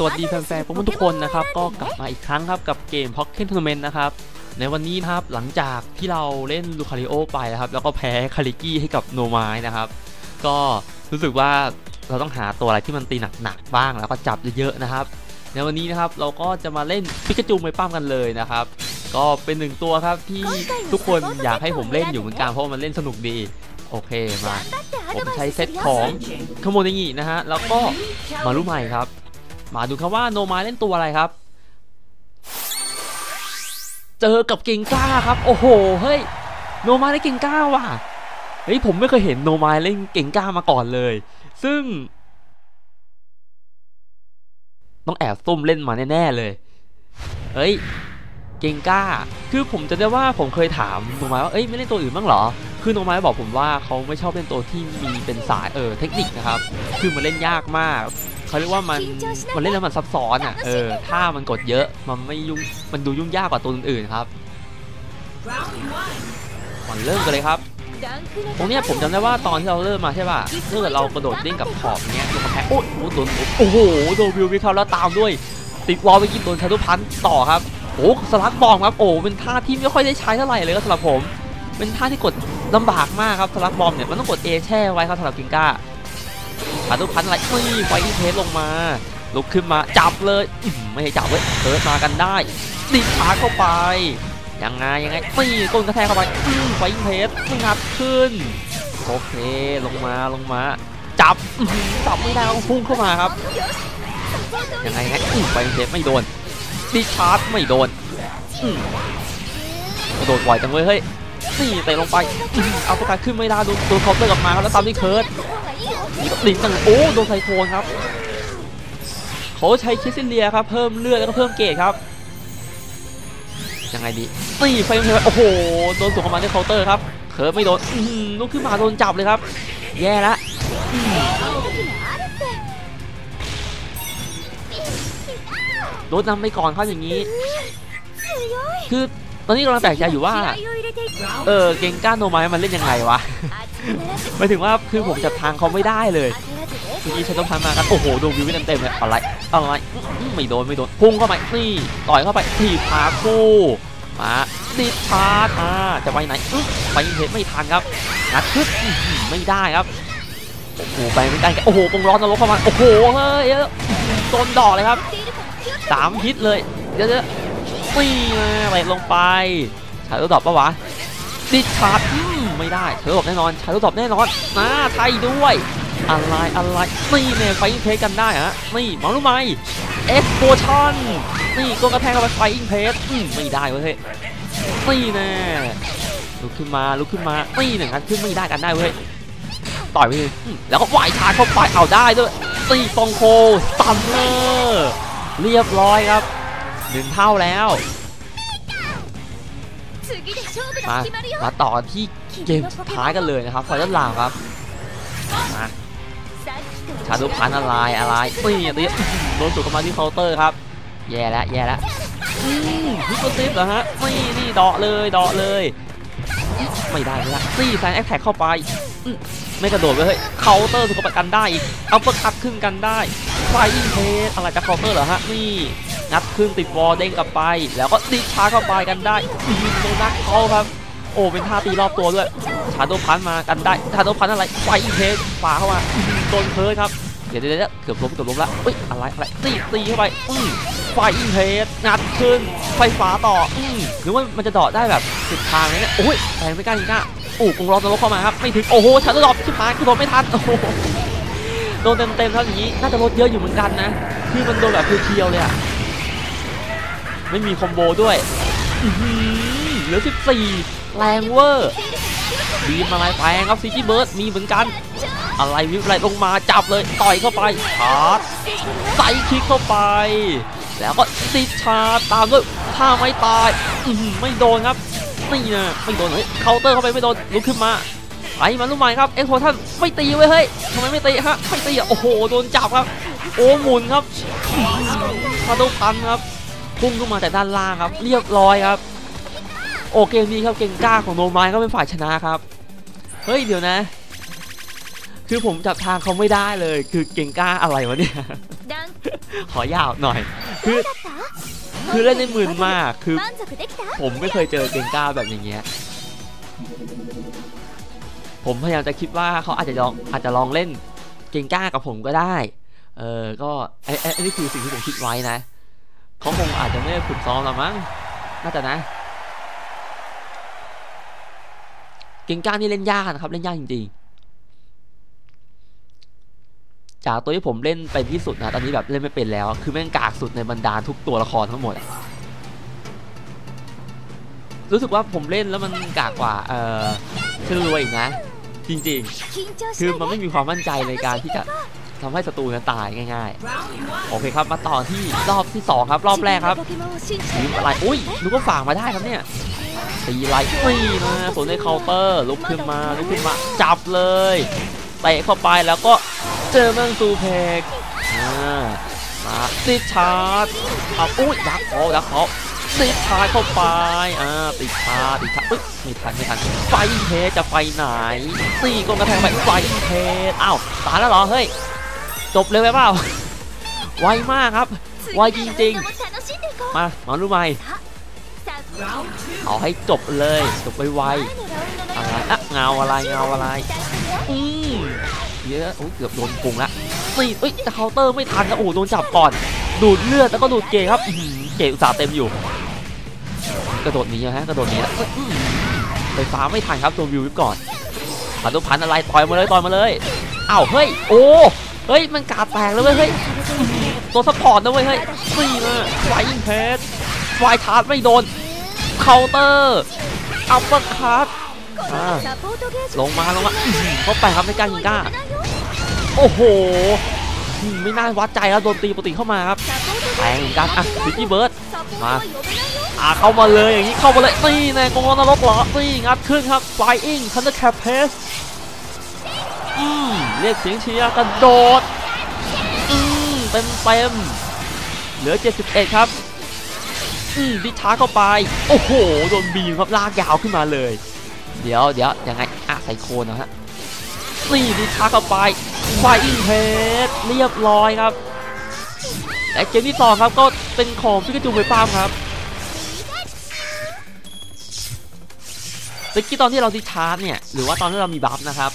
สวัสดีแฟนๆโปเกมอนทุกคนนะครับ ก็กลับมาอีกครั้งครับกับเกม Pocket Tournament นะครับในวันนี้นะครับหลังจากที่เราเล่นลูคาริโอไปนะครับ แล้วก็แพ้คาริกี้ให้กับโนไมนะครับ ก็รู้สึกว่าเราต้องหาตัวอะไรที่มันตีหนักๆบ้างแล้วก็จับเยอะๆนะครับ ในวันนี้นะครับเราก็จะมาเล่นปิกาจูไม่ป้ามกันเลยนะครับ ก็เป็นหนึ่งตัวครับที่ทุกคนอยากให้ผมเล่นอยู่เหมือนกันเพราะว่ามันเล่นสนุกดีโอเคมาผมใช้เซตของขโมยนิงินะฮะแล้วก็มารู้ใหม่ครับ มาดูครับว่าโนมาเล่นตัวอะไรครับ เจอกับเก่งกล้าครับ โอ้โห เฮ้ย โนมาเล่นเก่งกล้าว่ะ เฮ้ยผมไม่เคยเห็นโนมาเล่นเก่งกล้ามาก่อนเลย ซึ่ง ต้องแอบซุ่มเล่นมาแน่ๆเลย เฮ้ย เก่งกล้า คือผมจะได้ว่าผมเคยถามโนมาว่า เอ้ยไม่เล่นตัวอื่นบ้างเหรอ คือโนมาบอกผมว่าเขาไม่ชอบเล่นตัวที่มีเป็นสายเออเทคนิคนะครับ คือมันเล่นยากมาก เขาเรียกว่ามันมันเล่นแล้วมันซับซ้อนอะเออถ้ามันกดเยอะมันไม่ยุ่งมันดูยุ่งยากกว่าตัวอื่นๆครับก่อนเริ่มกันเลยครับตรงนี้ผมจำได้ว่าตอนที่เราเริ่มมาใช่ป่ะถ้าเกิดเรากระโดดเด้งกับขอบเนี้ยโดนกระแทกโอ้โหโดนโอ้โหโดนวิววิเข้าแล้วตามด้วย ติดวอลไปกินโดนชาตุพันต่อครับโอ้สลักบอมครับโอ้เป็นท่าที่ไม่ค่อยได้ใช้เท่าไหร่เลยครับสำหรับผม เป็นท่าที่กดลำบากมากครับสลักบอมเนี่ยมันต้องกด A แช่ไว้ครับสำหรับกิงก้า ชาตุพันอะไรนี่ไฟที่เทสลงมา ลุกขึ้นมาจับเลยไม่ให้จับเว้ยเพิร์มากันได้ดิขาเข้าไปยังไงยังไงนี่ก้นกระแทกเข้าไปไฟเพสงัดขึ้นโอเคลงมาลงมาจับจับไม่ได้ก็พุ่งเข้ามาครับยังไงยังไงอื้อไฟเพสไม่โดนดิชาร์จไม่โดนกระโดดไหวจังเลยเฮ้ยนี่เตะลงไปเอาประกาศขึ้นไม่ได้โดนโดนเคาน์เตอร์กลับมาครับแล้วตามที่เคิร์ด หลิงตังโอ้โดนไซโคนครับเขาใช้คิสซิเลียครับเพิ่มเลือดแล้วก็เพิ่มเกรดครับยังไงดีนี่ไฟเพลโอ้โหโดนสวนเข้ามาที่เคาน์เตอร์ครับเคิร์ฟไม่โดนลุกขึ้นมาโดนจับเลยครับ แย่ละโดนนำไปก่อนครับอย่างนี้ คือตอนนี้กำลังแปลกใจอยู่ว่า เออเกงก้าโนไมมันเล่นยังไงวะ หมายถึงว่าคือผมจับทางเขาไม่ได้เลยเมื่อกี้ฉันต้องพันมากันโอ้โหดนวิวไปเต็มๆเลยอะไรอะไรอื้อไม่โดนไม่โดนพุ่งเข้าไปนี่ต่อยเข้าไปถีบขาคู่มาดิดชาร์จอ่าจะไปไหนไปเห็นไม่ทันครับงัดขึ้นไม่ได้ครับโอ้โหไปไม่ได้โอ้โหกงร้อนนรกเข้ามาโอ้โหเฮ้ยโดนดอกเลยครับสามฮิตเลยเดี๋ยวๆนี่ไปลงไปฉายตัวดอกปะวะดิดชาร์ ไม่ได้เธอบอกแน่นอนช้ตัวตอบแน่นอนนะไทยด้วยอะไรอะไรนี่เนี่ยไฟอิงเพสกันได้ฮะนี่มองรู้ไหมเอ็กโพชันนี่ก็กระแทกเข้าไปไฟอิงเพสไม่ได้เว้ยนี่แน่ลุกขึ้นมาลุกขึ้นมานี่หนึ่งกันขึ้นไม่ได้กันได้เว้ยต่อยไปเลยแล้วก็ไหวชาเข้าไปเอาได้ด้วยตีฟองโคตัมเลอร์เรียบร้อยครับหนึ่งเท่าแล้ว มามาต่อที่เกมสุดท้ายกันเลยนะครับไฟนอลลาวครับมาชาดุพันอะไรอะไรนี่ตีโดนสุกเข้ามาที่เคาน์เตอร์ครับ แย่แล้วแย่แล้วอืมฮิปโปซิฟเหรอฮะนี่นี่เดาะเลยเดาะเลย ไม่ได้ไม่ได้นี่แซงแอคแท็กเข้าไปอืมไม่กระโดดเลยเฮ้ยเคาน์เตอร์สุกประกันได้อีกเอาประคัดขึ้นกันได้ไฟอิงเพสอะไรจะเคาน์เตอร์เหรอฮะนี่ งัดขึ้นติดวอลเด้งกลับไป แล้วก็ดิช้าเข้าไปกันได้อื้อหือโดนนักเขาครับ โอ้เป็นท่าตีรอบตัวด้วยชาโดพันมากันได้ชาโดพันอะไรไฟเพสฝ่าเข้ามาโดนเพิร์ครับเดี๋ยวเดี๋ยวเดี๋ยวเกือบล้มเกือบล้มละอุ้ยอะไรอะไรตีตีเข้าไปอื้ไฟเพสงัดขึ้นไฟฟ้าต่ออื้อหรือว่ามันจะดาะได้แบบสุดทางเลยเนี่ยโอ้ยแรงไม่กล้าจริงๆอะโอ้กงรอนรกเข้ามาครับไม่ถึงโอ้โหชาโดดรอปชิบหายคือโดนไม่ทันโอ้โหโดนเต็มๆเท่าอย่านี้น่าจะลดเยอะอยู่เหมือนกันนะที่มันโดนแบบเพียวๆเลยอะ ไม่มีคอมโบด้วยอื้อหือเหลือ 14 แรงเวอร์บีมอะไรแปลงครับซีจีเบิร์ดมีเหมือนกัน อะไรวิบไรลงมาจับเลยต่อยเข้าไปชาร์จใส่คิกเข้าไป แล้วก็ติดชาร์จตามด้วยถ้าไม่ตายไม่โดนครับนี่นะไม่โดนเฮ้ยเคาน์เตอร์เข้าไปไม่โดนลุกขึ้นมาไอ้มันรู้ไหมครับเอ็กโพท่านไม่ตีไว้ยเฮ้ยทำไมไม่ตีฮะไม่ตีอะโอ้โหโดนจับครับ โอ้หมุนครับคาโดพันครับ พุ่งขึ้นมาแต่ด้านล่างครับ เรียบร้อยครับ โอเคมีครับเก่งกล้าของโนมายก็เป็นฝ่ายชนะครับ เฮ้ยเดี๋ยวนะ คือผมจับทางเขาไม่ได้เลย คือเก่งกล้าอะไรวะเนี่ยขอยาวหน่อยคือคือเล่นในหมื่นมากคือ ผมไม่เคยเจอเก่งกล้าแบบอย่างเงี้ยผมพยายามจะคิดว่าเขาอาจจะลองอาจจะลองเล่นเก่งกล้ากับผมก็ได้ เออก็ไอ้ไอ้นี่คือสิ่งที่ผมคิดไว้นะ เขาคงอาจจะไม่ได้ฝึกซ้อมหละมั้งน่าจะนะ เก่งก้านี่เล่นยากนะครับ เล่นยากจริงๆ จากตัวที่ผมเล่นไปที่สุดนะตอนนี้แบบเล่นไม่เป็นแล้ว คือแม่งกากสุดในบรรดาทุกตัวละครทั้งหมด รู้สึกว่าผมเล่นแล้วมันกากกว่า เออชื่อรวยอีกนะ จริง ๆ คือมันไม่มีความมั่นใจในการที่จะ ทำให้ศัตรูนั้นตายง่ายๆ โอเคครับมาต่อที่รอบที่ 2 ครับ รอบแรกครับทีมอะไรอุ้ยลูกก็ฝากมาได้ครับเนี่ยตีไล่ไม่นะสวนในเคาน์เตอร์ลุกขึ้นมาลุกขึ้นมาจับเลยเตะเข้าไปแล้วก็เจอเมืองซูเพกมาติชาร์ดเอาอุ้ยดักคอดักคอาติดชาร์จเข้าไปอ่าติดชาร์จติดชาร์จปึ๊บไม่ทันไม่ทันไฟเทจะไปไหนตีก็กระแทกไปไฟเทอ้าวตายแล้วเหรอเฮ้ย จบเลยไหมเปล่าไวมากครับไวจริงๆ มาหมอรู้ไหมเอาให้จบเลยจบไวๆอะไรอะเงาอะไรเงาอะไรเยอะเกือบโดนปุ่งละสี่เอ้ยจะเคาน์เตอร์ไม่ทันนะโอ้โดนจับก่อน ดูดเลือดแล้วก็ดูดเกยครับเกยอุตส่าห์เต็มอยู่ กระโดดนีนะฮะกระโดดนีแล้วไปฟ้าไม่ทันครับตัววิววิปก่อนผ่านตัวพันอะไรต่อยมาเลยต่อยมาเลยอ้าวเฮ้ยโอ้ เฮ้ยมันกาดแตกแล้วเว้ยเฮ้ยตัวสปอร์ตนะเว้ยเฮ้ยสี่มาไวเพชรไวทาร์ดไม่โดนเคาน์เตอร์อัปเปอร์คัตลงมาลงมาเขาไปครับไม่กล้ารยิงก้าโอ้โหไม่น่าวัดใจแล้วโดนตีปกติเข้ามาครับแปงกันอะพิกี้เบิร์ดมาอ่าเข้ามาเลยอย่างนี้เข้ามาเลยนี่แน่กองนรกเหรอนี่งัดขึ้นครับไฟอิงคันเดอร์แคปเพสอืม เรียกเสียงเชียร์กระโดดอืมเต็มเต็มเหลือ 71 ครับอืมดิชาร์เข้าไป โอ้โห โดนบีมครับลากยาวขึ้นมาเลย เดี๋ยวเดี๋ยวยังไงอะใส่โคนนะฮะนี่ดิชาร์เข้าไปไฟอิงเพสเรียบร้อยครับและเกมที่สองครับก็เป็นของพิกาจูไวป้ามครับตะกี้ตอนที่เราดิชาร์จเนี่ย หรือว่าตอนที่เรามีบัฟนะครับ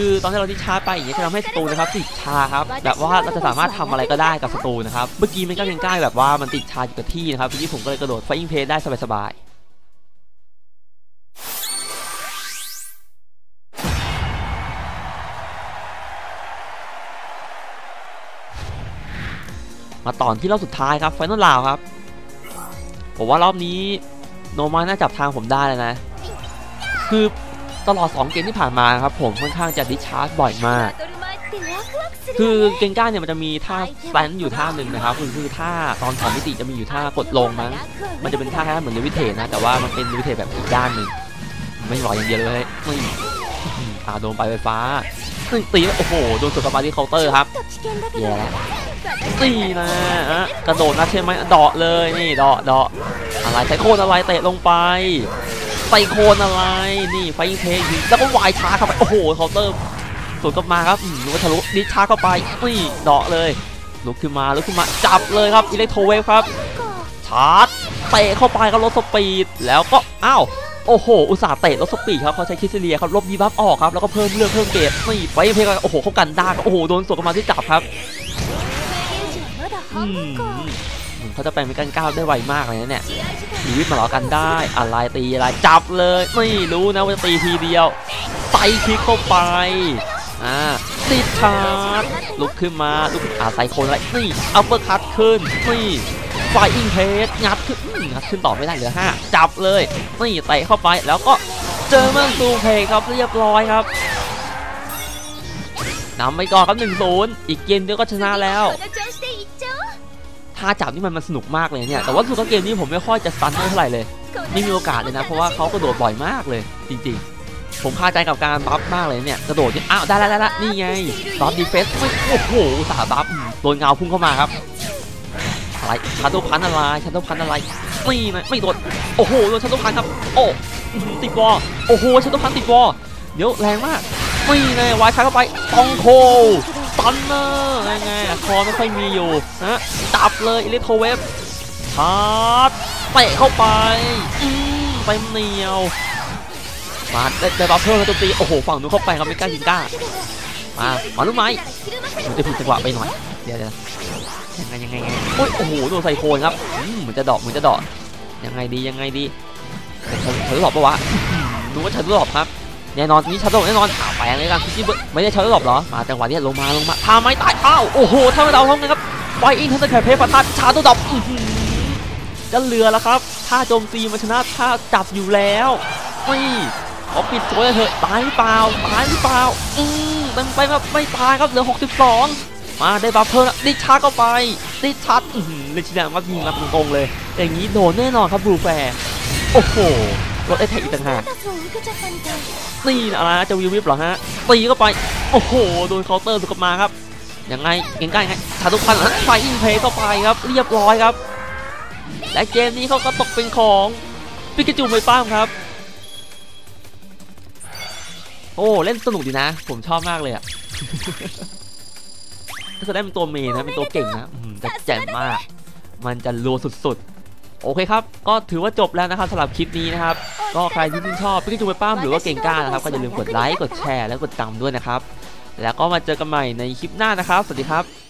คือตอนที่เราดิชาร์จไปอย่างเงี้ยจะทำให้ศัตรูนะครับติดชาครับแบบว่าเราจะสามารถทำอะไรก็ได้กับศัตรูนะครับเมื่อกี้มันก็ยังใกล้แบบว่ามันติดชาอยู่กับที่นะครับเมื่อกี้ผมก็เลยกระโดดไฟอิงเพสได้สบายๆมาต่อที่รอบสุดท้ายครับไฟนอลลาวครับ ผมว่ารอบนี้โนมาน่าจับทางผมได้เลยนะ คือ ตลอด 2 เกมที่ผ่านมาครับผมค่อนข้างจะดิชาร์จบ่อยมาก คือเกงก้าเนี่ยมันจะมีท่าสแตนอยู่ท่าหนึ่งนะครับคือคือท่าตอนสองมิติจะมีอยู่ท่ากดลงมั้งมันจะเป็นท่าแค่เหมือนเลวิเทนะ แต่ว่ามันเป็นเลวิเทแบบอีกด้านหนึ่งไม่รออย่างเดียวเลยมึงอ่าโดนไปไฟฟ้าซึ่ตีโอ้โหโดนสุดสปาร์ตี้เคาน์เตอร์ครับแย่ตีนะกระโดดนะใช่ไหมเดาะเลยนี่เดาะเดาะอะไรใช้โคนอะไรเตะลงไป ไซโคนอะไร นี่ไฟเทยิงแล้วก็วายชาร์เข้าไป โอ้โหเคาน์เตอร์สวนกลับมาครับอืมนึกทะลุดิชาร์เข้าไปนี่เดาะเลย ลุกขึ้นมา ลุกขึ้นมา จับเลยครับ อิเล็กโทรเวฟครับ ชาร์จ เตะเข้าไปครับลดสปีด แล้วก็ อ้าว โอ้โห อุตส่าห์เตะลดสปีดครับ เขาใช้คิสเลียครับ ลบดีบัฟออกครับ แล้วก็เพิ่มเรืองเพิ่มเกรดนี่ไฟเพลงโอ้โห เขากันได้โอ้โห โดนสวนกลับมาที่จับครับ เขาจะไปไม่กันก้าวได้ไวมากเลยนะเนี่ยชีวิตมาหลอกันได้อะไรตีอะไรจับเลยไม่รู้นะว่าจะตีทีเดียวใส่คลิกเข้าไปอ่าติดชาร์จลุกขึ้นมาลุกอาใส่คนอะไรนี่อัปเปอร์คัตขึ้นนี่ไฟอิงเพสงัดขึ้นงัดขึ้นต่อไม่ได้เหลือห้าจับเลยนี่เตะเข้าไปแล้วก็เจอเมืองซูเพครับเรียบร้อยครับนำไปก่อนครับหนึ่งศูนย์อีกเกมเดียวก็ชนะแล้ว ท่าจับนี่มันมันสนุกมากเลยเนี่ยแต่ว่าสุดว่าเกมนี้ผมไม่ค่อยจะสตันเท่าไหร่เลยไม่มีโอกาสเลยนะเพราะว่าเขากระโดดบ่อยมากเลย จริง ๆ ผมคาใจกับการบัฟมากเลยเนี่ยกระโดดนี่อ้าวได้แล้วได้แล้วนี่ไงบัฟดีเฟสโอ้โหสาบัฟโดนเงาพุ่งเข้ามาครับอะไรชันโตพันอะไรชันโตพันอะไรนี่นะไม่โดนโอ้โหโดนชันโตพันครับโอ้ติดวอลโอ้โหชันโตพันติดวอลเดี๋ยวแรงมากนี่ไงวายชาเข้าไปตองโค ไตตันเนอร์ไงไงคอไม่ค่อยมีอยู่นะตับเลยอิเล็กโทรเวฟชาร์จเตะเข้าไปอืมเต็มเหนียวมาได้ได้บัฟเพิ่มแล้วตัวตีโอ้โหฝั่งนู้นเข้าไปครับไม่กล้ายิงกล้ามามาลูกไม้มันจะผิดจังหวะไปหน่อยเดี๋ยวยังไงยังไงยังไงโอ้ยโอ้โหโดนใส่โคนครับเหมือนจะดอกเหมือนจะดอกยังไงดียังไงดีเขาหลบปะวะดูว่าฉันหลบครับ แน่นอนนี่ชาร์ลแน่นอนแปลงเลยกันคิดเบอร์ไม่ได้ชาร์ลหลบหรอมาจังหวะนี้ลงมาลงมาพาไม้ตายอ้าวโอ้โหถ้าไม่เราท่านั้นครับไฟอินทันเดอร์แคร์เพย์พัทัดชาร์ลดรอปอื้อหือจะเหลือแล้วครับถ้าโจมตีมันชนะถ้าจับอยู่แล้วไม่ขอปิดตัวเลยเถอะตายหรือเปล่าตายหรือเปล่าอืมเป็นไปแบบไม่ตายครับเหลือ 62 มาได้บัฟเพิ่มดิชาร์เข้าไปดิชาร์อื้อหือเลชินามายิงมาตรงๆเลย อย่างนี้โดนแน่นอนครับบลูแฟร์โอ้โห รถไอแท็กอีกต่างหากนี่อะไรจะวิววิบเหรอฮะตีเข้าไปโอ้โหโดนเคาน์เตอร์สุดมาครับยังไงเก่งใกล้ไงชาทุกพันธ์ไฟอินเพย์เข้าไปครับเรียบร้อยครับ และเกมนี้เขาก็ตกเป็นของปิกาจูไฟป้ามครับโอ้เล่นสนุกดีนะ ผมชอบมากเลยอะถ้าจะได้เป็นตัวเมนนะเป็นตัวเก่งนะจะแจ่มมาก มันจะรัวสุด โอเคครับ ก็ถือว่าจบแล้วนะครับสำหรับคลิปนี้นะครับ ก็ใครที่ชื่นชอบพี่จูไปป้ามหรือว่าเก่งกล้านะครับ ก็อย่าลืมกดไลค์ กดแชร์ และกดติดตามด้วยนะครับ แล้วก็มาเจอกันใหม่ในคลิปหน้านะครับ สวัสดีครับ